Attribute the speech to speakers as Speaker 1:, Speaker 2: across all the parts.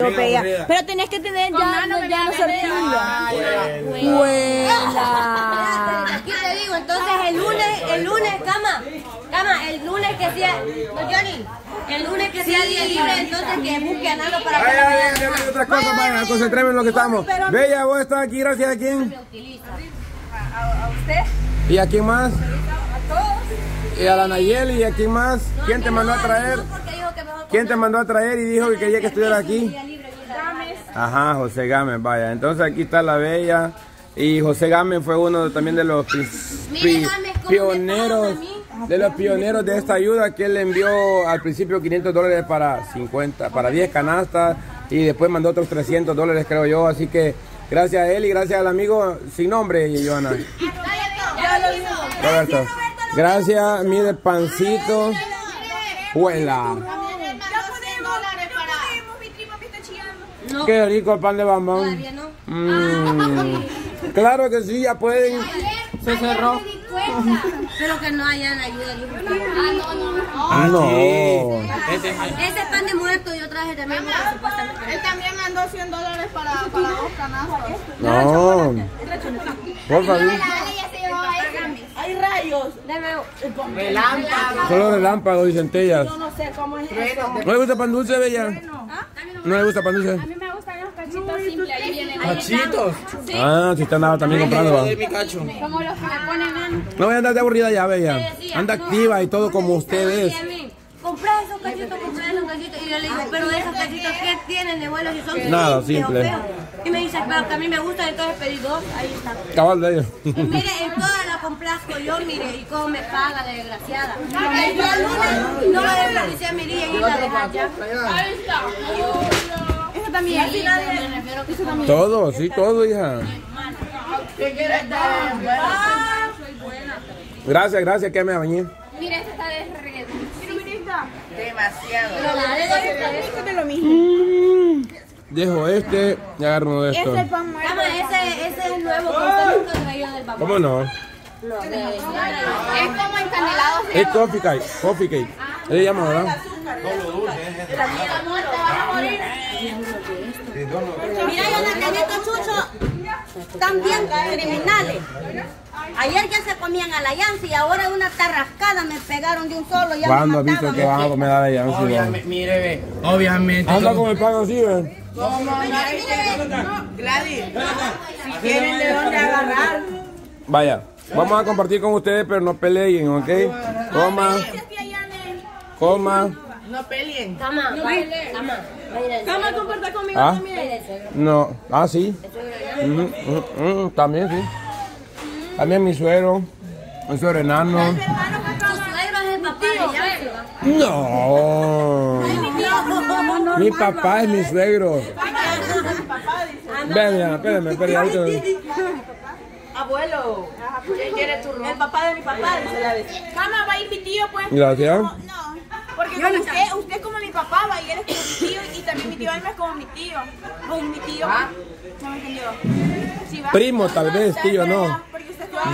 Speaker 1: Pero tenés que tener ya, no, ya no sortilla. Vuela.
Speaker 2: Aquí te digo, entonces el lunes, el lunes, cama, cama, el lunes que sea, no Johnny, el lunes que sea día libre, entonces que busque a Nano para que
Speaker 3: vaya, vaya, vaya, otras cosas, vaya, concentremos en lo que estamos. Bella, vos estás aquí, gracias a quién.
Speaker 1: A usted,
Speaker 3: ¿Y a quién más?
Speaker 1: a todos.
Speaker 3: Y a la Nayeli, ¿y a quién más? ¿Quién te mandó a traer? ¿Quién te mandó a traer y dijo que quería que estuviera aquí? Ajá, José Gámez, vaya. Entonces aquí está la Bella. Y José Gámez fue uno también de los pri- pri-
Speaker 2: Gámez, ¿cómo me
Speaker 3: pioneros,
Speaker 2: pagas a mí?
Speaker 3: de los pioneros de esta ayuda que él le envió al principio 500 dólares para 50, para 10 canastas y después mandó otros 300 dólares creo yo. Así que gracias a él y gracias al amigo sin nombre, Joana. Roberto. Gracias, mire, pancito. Huela.
Speaker 2: No,
Speaker 3: Qué rico el pan de bambón.
Speaker 2: todavía no.
Speaker 3: Mm, claro que sí, ya pueden. Se cerró.
Speaker 2: Pero que no hayan ayuda. dijo que-
Speaker 3: Ah, no.
Speaker 2: Ese es pan de muerto yo traje también.
Speaker 4: Él también mandó 100 dólares para, para dos canastos.
Speaker 3: No. Por favor.
Speaker 4: Hay rayos.
Speaker 3: Solo relámpago y centellas.
Speaker 4: No sé cómo es eso.
Speaker 3: ¿No le gusta pan dulce, Bella? ¿No le gusta pan dulce?
Speaker 1: A mí me gustan los cachitos ahí.
Speaker 5: Cachitos.
Speaker 3: Ah, si está nada también comprando. va.
Speaker 1: Como los que le ponen en...
Speaker 3: No voy a andar de aburrida ya, Bella. Anda activa y todo como usted es.
Speaker 2: Compré esos cachitos, compré esos cachitos. Y yo le digo, pero esos cachitos, ¿qué tienen de bueno si son
Speaker 3: Nada,
Speaker 2: feos,
Speaker 3: simple.
Speaker 2: feos? Y me dice, pero que a mí me gustan, entonces pedí dos. Ahí está.
Speaker 3: Cabal de ellos.
Speaker 2: Y mire, en todas las complazco yo, mire, y cómo me paga de desgraciada. El día lunes no lo desperdicié a mi día y la dejar ya.
Speaker 1: Eso también.
Speaker 2: Sí,
Speaker 3: Todo, sí, todo, hija. Gracias, gracias, que me bañé.
Speaker 1: Mira, esta está de red.
Speaker 5: Demasiado.
Speaker 1: De lo mismo.
Speaker 3: Dejo este y agarro uno de estos.
Speaker 2: Cama, ese, ese es nuevo, que usted nunca traía del papá.
Speaker 3: ¿Cómo no?
Speaker 1: Es como encanelado.
Speaker 3: Es coffee cake. Coffee cake. Le llama, ¿verdad?
Speaker 2: Mira, Jonathan, estos chuchos también criminales. Ayer ya se comían a la Yancy y ahora de una tarrascada me pegaron de un solo. Ya
Speaker 3: ¿Cuándo has visto que van a comer a la Yancy?
Speaker 5: Obviamente, mire, ve. Obviamente.
Speaker 3: Anda con el pan así, ¿ve?
Speaker 4: Gladys, si quieren de dónde agarrar.
Speaker 3: Vaya, vamos a compartir con ustedes, pero no peleen, ¿ok? Coma, coma.
Speaker 4: No peleen.
Speaker 2: Cama, cama.
Speaker 4: Cama, comparta conmigo
Speaker 3: ¿Ah?
Speaker 4: también.
Speaker 3: No, ah, sí. Ujú, ujú, También, sí. También mi suegro, mi suegro enano.
Speaker 2: Tu suegro es el papá de Yancy, ¿va?
Speaker 3: No. Mi papá es mi suegro. Ven, ya, espérame, espérame.
Speaker 4: Abuelo. ¿Quién quiere turno? El papá de mi papá, dice la vez. Cama, va a ir mi tío, pues.
Speaker 3: Gracias.
Speaker 4: No, porque como usted, usted es como mi papá, va, y él es como mi tío, y también mi tío Alma es como mi tío. Pues mi tío. ¿No me entendió? Sí, va.
Speaker 3: Primo, tal vez, tío, no.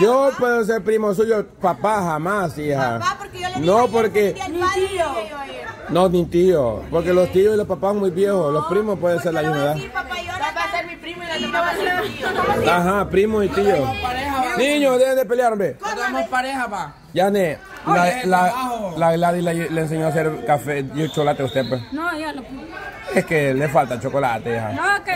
Speaker 3: Yo puedo ser primo suyo, papá jamás, hija.
Speaker 4: papá, porque yo le dije
Speaker 3: No, porque...
Speaker 4: yo ayer.
Speaker 3: No, ni tío. Porque los tíos y los papás son muy viejos. Los primos pueden ser la misma edad.
Speaker 4: papá, yo ahora va a ser mi primo y la va a ser mi tío.
Speaker 3: Ajá, primo y tío. Niños, dejen de pelear, hombre.
Speaker 5: Somos pareja, pa.
Speaker 3: Yane, la, la, la Gladys le, le enseñó a hacer café y chocolate a usted, pues.
Speaker 1: No, ya lo
Speaker 3: Es que le falta chocolate, hija.
Speaker 1: No, que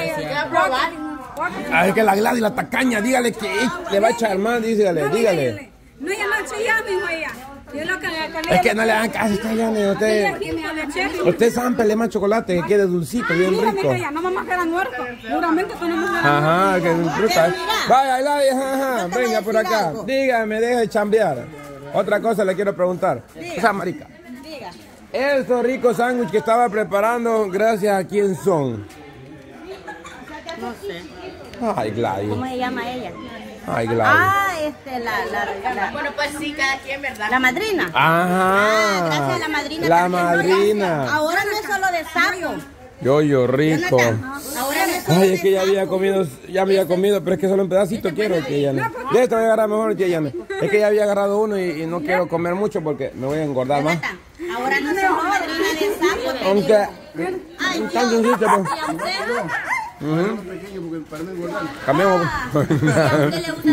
Speaker 3: Ah, es que la Gladys, la tacaña, dígale que le va a echar más, dígale, dígale.
Speaker 1: No, ya no eché ya, mijo, ella. Yo lo que le
Speaker 3: Es que no le hagan caso a usted, Yane. Usted,
Speaker 1: le
Speaker 3: usted zampe más chocolate que quede dulcito, bien rico.
Speaker 1: no vamos a quedar muertos. Seguramente tenemos una...
Speaker 3: Ajá, que fruta. Vaya, Gladys, ajá, venga por acá. Dígame, deje de chambear. Otra cosa le quiero preguntar. Esa marica. Estos ricos sándwiches que estaba preparando, gracias a quién son.
Speaker 2: No sé.
Speaker 3: Ay, Gladys.
Speaker 2: ¿Cómo se llama ella?
Speaker 3: Ay, Gladys.
Speaker 2: Ah, este, la, la, la,
Speaker 4: Bueno, pues sí, cada quien, ¿verdad?
Speaker 2: la madrina.
Speaker 3: Ajá.
Speaker 2: Ah, gracias a la madrina.
Speaker 3: La
Speaker 2: también.
Speaker 3: madrina.
Speaker 2: Ahora no es solo de sapo.
Speaker 3: Yo, yo, rico.
Speaker 2: Ahora no es solo
Speaker 3: Ay, es que ya había comido, ya había comido, pero es que solo un pedacito quiero, que ya De esto voy a agarrar mejor, que ya Es que ya había agarrado uno y, y no quiero comer mucho porque me voy a engordar más.
Speaker 2: Ahora no somos madrina de sapo. te
Speaker 3: Aunque, un cancioncito, pues.
Speaker 2: ¿Y a usted?
Speaker 3: Ujú.
Speaker 6: pequeño porque para no engordar.
Speaker 3: Cambiamos.
Speaker 2: ¿A usted le gusta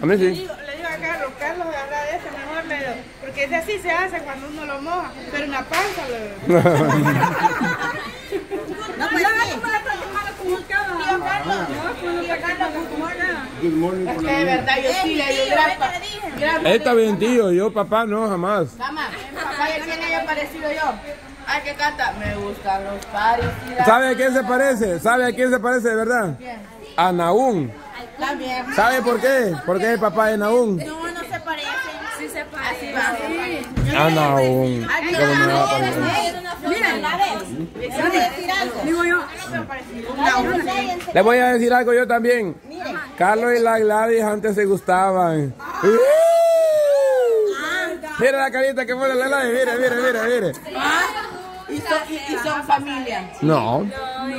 Speaker 3: A mí sí.
Speaker 4: Le digo a Carlos, Carlos agradece mejor, le digo, porque ese así se hace cuando uno lo moja, pero en la panza le
Speaker 2: No, pues
Speaker 4: De verdad, yo sí le digo, gracias.
Speaker 3: Él está bien, tío. Yo, papá, no, jamás.
Speaker 4: Cama, papá, ¿a quién haya parecido yo? Ay, que canta, me gustan los paris.
Speaker 3: ¿Sabe a quién se parece? ¿Sabe a quién se parece de verdad? A Naún.
Speaker 4: También.
Speaker 3: ¿Sabe por qué? Porque es el papá de Naún.
Speaker 4: No, no se parece. Sí se parece. Así va.
Speaker 2: Digo yo.
Speaker 3: Le voy a decir algo yo también. Carlos y la Gladys antes se gustaban. Mira la carita que pone la Gladys. Mire, mire, mire, mire.
Speaker 4: Y son, y, y son familia.
Speaker 3: No.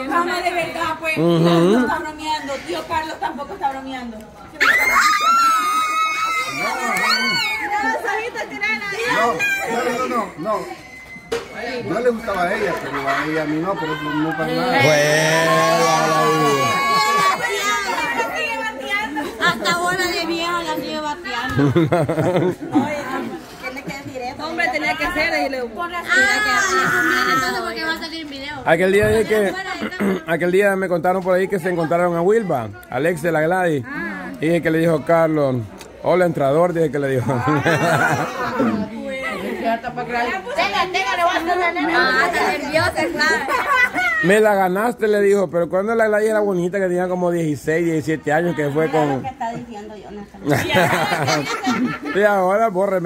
Speaker 4: Mamá, de verdad, pues.
Speaker 3: Ujú.
Speaker 4: No está bromeando. Tío Carlos tampoco está bromeando.
Speaker 6: No, no, no, no, no. Yo le gustaba a ella, pero a ella a mí no, pero eso no para nada.
Speaker 2: Hasta bola de vieja la sigue bateando. Y le... Ah, entonces porque va a salir en video.
Speaker 3: Aquel día dije que aquel día me contaron por ahí que se encontraron a Wilba, Alex de la Gladys. Y dije que le dijo Carlos, hola entrador, dije que le dijo.
Speaker 2: Ah.
Speaker 3: Me la ganaste, le dijo, pero cuando la Gladys era bonita, que tenía como 16, 17 años, que fue con...
Speaker 2: ¿Qué está diciendo Jonathan?
Speaker 3: Y ahora borre,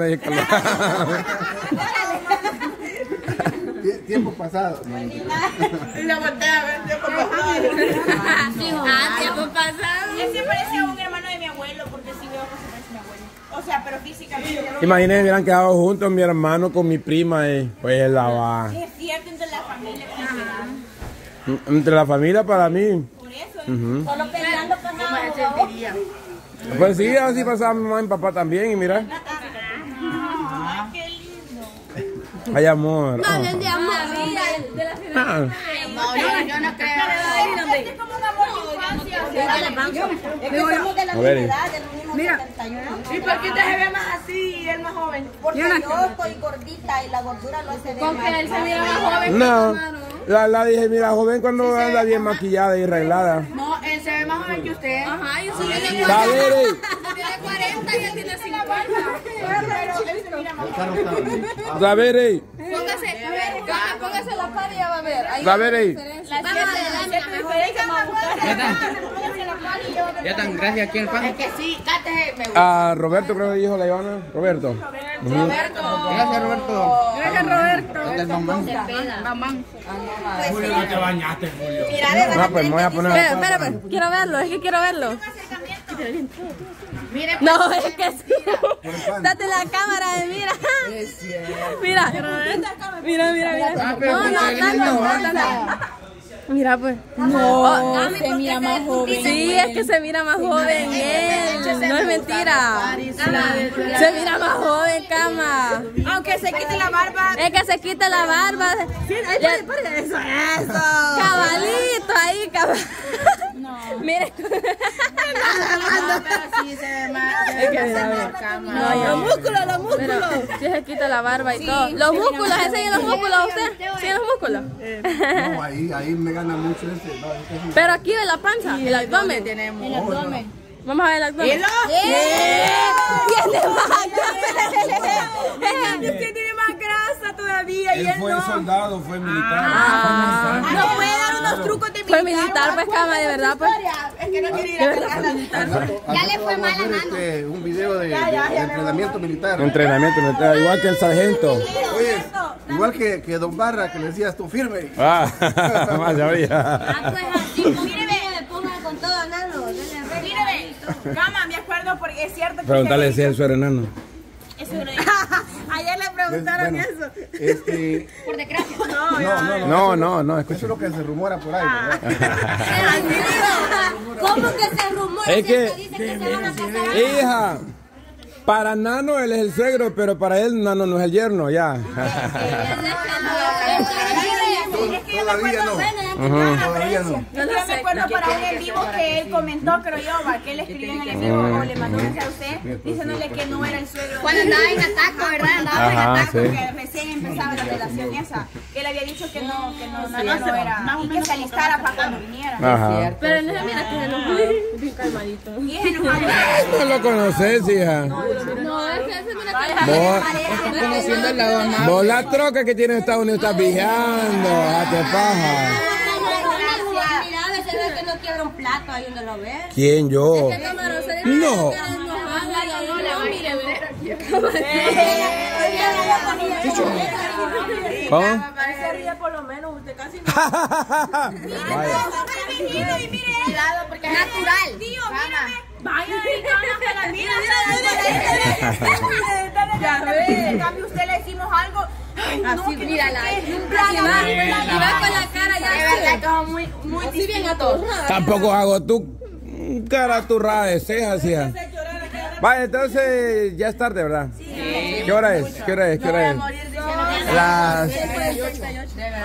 Speaker 6: pasado.
Speaker 4: Y la volteé a ver, yo como
Speaker 2: Ah, tiempo pasado.
Speaker 4: Él se parece a un hermano de mi abuelo, porque sí veo que se parece a mi abuelo. O sea, pero físicamente.
Speaker 3: Imagínense, hubieran quedado juntos mi hermano con mi prima, eh. pues la va.
Speaker 4: Es cierto, entre la familia dan.
Speaker 3: Entre la familia para mí.
Speaker 4: Por eso.
Speaker 3: Ujú.
Speaker 2: Solo pensando pasado.
Speaker 3: Pues sí, así pasaba mi mamá y mi papá también, y mira.
Speaker 4: Ay, qué lindo.
Speaker 3: Hay amor. Ah.
Speaker 2: de amor.
Speaker 3: Ah.
Speaker 4: No, yo, yo no creo. Este es amor de infancia. o sea,
Speaker 2: Es que somos de la
Speaker 3: A
Speaker 2: misma
Speaker 3: ver.
Speaker 2: 71.
Speaker 4: ¿Y por qué usted se ve más así y él más joven?
Speaker 2: Porque yo estoy gordita y la gordura lo hace ver más.
Speaker 4: él se mira más joven.
Speaker 3: No, la, la dije, mira, joven cuando anda bien maquillada y arreglada.
Speaker 4: No, él se ve más joven que usted. Ajá, yo soy de
Speaker 3: Saber, eh.
Speaker 4: tiene 40 y él tiene 50. Pero él se mira más
Speaker 6: El carro está bien. Ah,
Speaker 3: Saber, eh.
Speaker 4: Póngase, póngase la par y ya va a ver. Ahí
Speaker 3: Saber, eh.
Speaker 5: Ya tan gracias aquí el pan.
Speaker 4: Es que sí, me gusta.
Speaker 3: A Roberto creo que dijo la Ivana. Roberto.
Speaker 4: Roberto.
Speaker 5: Gracias, Roberto.
Speaker 4: Gracias, Roberto.
Speaker 6: Este es mamá.
Speaker 4: Mamán.
Speaker 5: Julio, no te bañaste, Julio.
Speaker 3: Ah, pues me voy a poner.
Speaker 1: Espera, espera, pues. Quiero verlo, es que quiero verlo.
Speaker 4: Mire,
Speaker 1: No, es que sí.
Speaker 6: El.
Speaker 1: Date la cámara, eh, mira. Mira. Mira, mira, mira.
Speaker 5: Ah, pero
Speaker 1: No, no,
Speaker 5: qué
Speaker 1: tanto,
Speaker 5: lindo.
Speaker 1: no, tanto. Mira, pues. No, se mira más joven. Sí, es que se mira más joven él. No es mentira. Se mira más joven, cama.
Speaker 4: Aunque se quite la barba.
Speaker 1: Es que se quita la barba. Ya-
Speaker 4: Eso, eso.
Speaker 1: Cabalito ahí, cabalito. Mire.
Speaker 4: pero sí se ve más.
Speaker 1: Los músculos, los músculos. si se quita la barba y todo. Los músculos, enseñen los músculos a usted. Enseñen los músculos.
Speaker 6: No, ahí, ahí me gana mucho este. No, es un-
Speaker 1: Pero aquí ve la panza, el abdomen.
Speaker 4: Tenemos.
Speaker 1: Vamos a ver el abdomen.
Speaker 4: ¡Hielo!
Speaker 1: Tiene más
Speaker 4: Usted tiene más grasa todavía y
Speaker 3: Él
Speaker 4: él
Speaker 3: fue
Speaker 4: no.
Speaker 3: soldado, fue militar.
Speaker 4: No
Speaker 1: militar, pues, cama, de verdad, pues.
Speaker 4: Es que no quiere ir a
Speaker 6: Al rato- al rato vamos a ver este, un video de, entrenamiento militar.
Speaker 3: Entrenamiento, militar, igual que el sargento.
Speaker 6: Oye, igual que, que Don Barra, que le decías tú firme.
Speaker 3: Ah, más sabía.
Speaker 2: Pues así, míreme, me pongan con todo nano.
Speaker 4: Míreme, cama, me acuerdo porque es cierto que.
Speaker 3: Preguntarle si él su enano.
Speaker 4: Ayer le preguntaron
Speaker 6: Bueno,
Speaker 4: eso.
Speaker 6: Este,
Speaker 2: Por desgracia.
Speaker 6: no, no, no.
Speaker 3: No, no, no,
Speaker 6: Eso
Speaker 3: escucha.
Speaker 6: es lo que se rumora por ahí, ¿verdad?
Speaker 2: ¿Cómo que se rumora?
Speaker 3: Es que-
Speaker 2: hasta dice que se van a casar?
Speaker 3: Hija, para Nano él es el suegro, pero para él Nano no es el yerno, ya.
Speaker 4: Es que yo me
Speaker 6: Todavía
Speaker 4: acuerdo.
Speaker 6: no. Todavía no.
Speaker 4: Yo me acuerdo para un en vivo que él comentó, creo yo, va, que él escribió en el en vivo o le mandó un mensaje a usted diciéndole que no era el suegro.
Speaker 2: Cuando andaba en ataco, ¿verdad? Andaba en ataco.
Speaker 4: que recién empezaba la relación esa. Él había dicho que no, que no, no, no era. Y que se alistara para cuando viniera.
Speaker 3: Ajá.
Speaker 1: Pero no se mira que se enojó. Bien calmadito.
Speaker 4: Es enojado.
Speaker 3: No lo conoces, hija.
Speaker 1: No, es que mira que
Speaker 3: Vos,
Speaker 5: Conociendo el lado más.
Speaker 3: vos la troca que tiene en Estados Unidos estás vigiando, hazte paja.
Speaker 2: Un plato ahí donde lo ve.
Speaker 3: ¿Quién yo? No. ¿Cómo?
Speaker 1: Ríe por lo menos, usted casi no.
Speaker 3: Vaya.
Speaker 2: Natural.
Speaker 4: Tío, mírame. Vaya, ahí van a la mira. En cambio, usted le decimos algo. Ay, no,
Speaker 1: Así,
Speaker 4: que no
Speaker 1: mírala.
Speaker 4: sé qué.
Speaker 1: Y va, y va con la cara ya.
Speaker 4: De verdad que muy, muy
Speaker 1: Así bien
Speaker 4: distintos.
Speaker 1: atorrada.
Speaker 3: Tampoco hago tu cara turrada de cejas, hija. Vaya, entonces ya es tarde, ¿verdad? ¿Qué hora es? ¿Qué hora es? ¿Qué hora es? Las...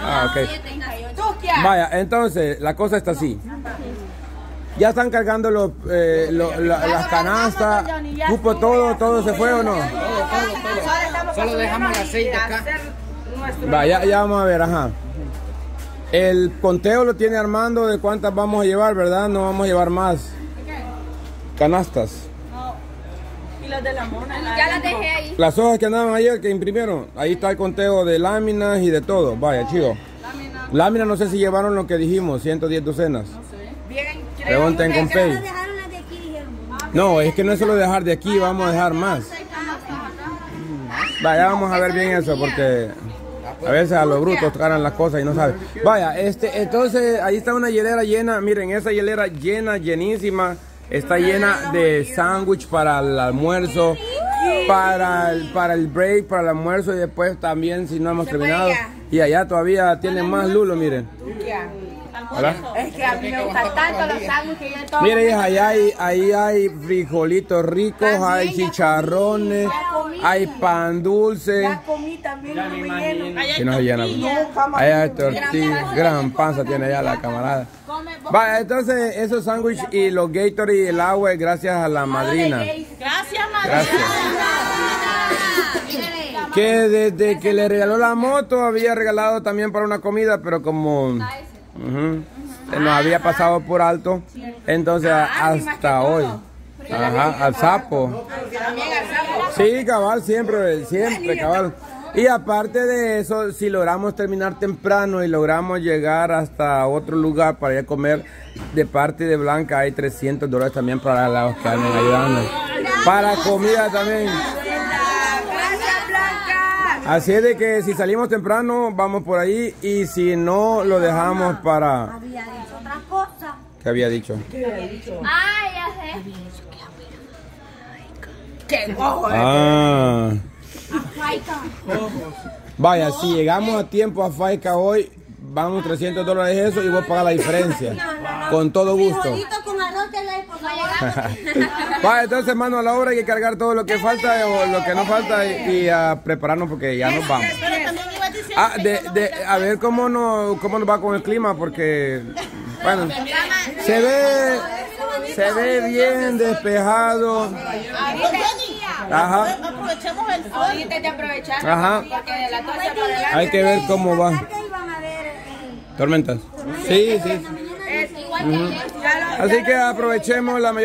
Speaker 3: Ah, ok. Vaya, entonces la cosa está así. Ya están cargando los, eh, lo- la- las canastas, cupo todo, todo se fue o no.
Speaker 5: Solo dejamos las seis de acá.
Speaker 3: Va, ya, ya vamos a ver, ajá. El conteo lo tiene Armando de cuántas vamos a llevar, ¿verdad? No vamos a llevar más. Canastas.
Speaker 1: Ya las dejé ahí.
Speaker 3: Las hojas que andaban ayer que imprimieron, ahí está el conteo de láminas y de todo. Vaya, chido. Láminas no sé si llevaron lo que dijimos, 110 docenas. Pregunten con Pei. No, es que no es solo dejar de aquí, vamos a dejar más. Vaya, vamos a ver bien eso porque a veces a los brutos ganan las cosas y no saben. Vaya, este, entonces ahí está una hielera llena, miren, esa hielera llena, llenísima, está llena de sándwich para el almuerzo, para el, para el break, para el almuerzo y después también si no hemos terminado. Y allá todavía tienen más lulo, miren. ¿Verdad?
Speaker 4: Es que a mí me gustan tanto los sándwiches que yo tomo.
Speaker 3: Mire, hija, allá hay, ahí hay frijolitos ricos, hay chicharrones, hay pan dulce.
Speaker 4: comí también no me lleno.
Speaker 3: Que no se llena. Allá hay tortillas, gran panza tiene allá la camarada. Vaya, entonces esos sándwiches y los Gatorade y el agua es gracias a la madrina.
Speaker 4: Gracias, madre.
Speaker 3: Gracias. Que desde que le regaló la moto había regalado también para una comida, pero como se nos había pasado por alto, entonces hasta hoy. Ajá, al sapo. Sí, cabal, siempre, siempre, cabal. Y aparte de eso, si logramos terminar temprano y logramos llegar hasta otro lugar para ir a comer, de parte de Blanca hay 300 dólares también para los que andan ayudando. Para comida también. Así es de que si salimos temprano, vamos por ahí y si no, lo dejamos para...
Speaker 2: Había dicho otra cosa.
Speaker 3: ¿Qué había dicho?
Speaker 1: Ay, ya sé.
Speaker 4: Qué ojo.
Speaker 3: Ah. Vaya, si llegamos a tiempo a Faica hoy, vamos 300 dólares eso y voy a pagar la diferencia. Con todo gusto. Vaya, entonces mano a la obra hay que cargar todo lo que falta o lo que no falta y, y a prepararnos porque ya nos vamos. Ah, de, de, a ver cómo nos, cómo nos va con el clima porque, bueno, se ve, se ve bien despejado. Ajá,
Speaker 4: Aprovechemos el sol.
Speaker 3: Ajá. Hay que ver cómo va.
Speaker 2: Que iban a ver el-
Speaker 3: Tormentas. Sí, sí.
Speaker 4: Es igual que
Speaker 3: Así que aprovechemos la mayor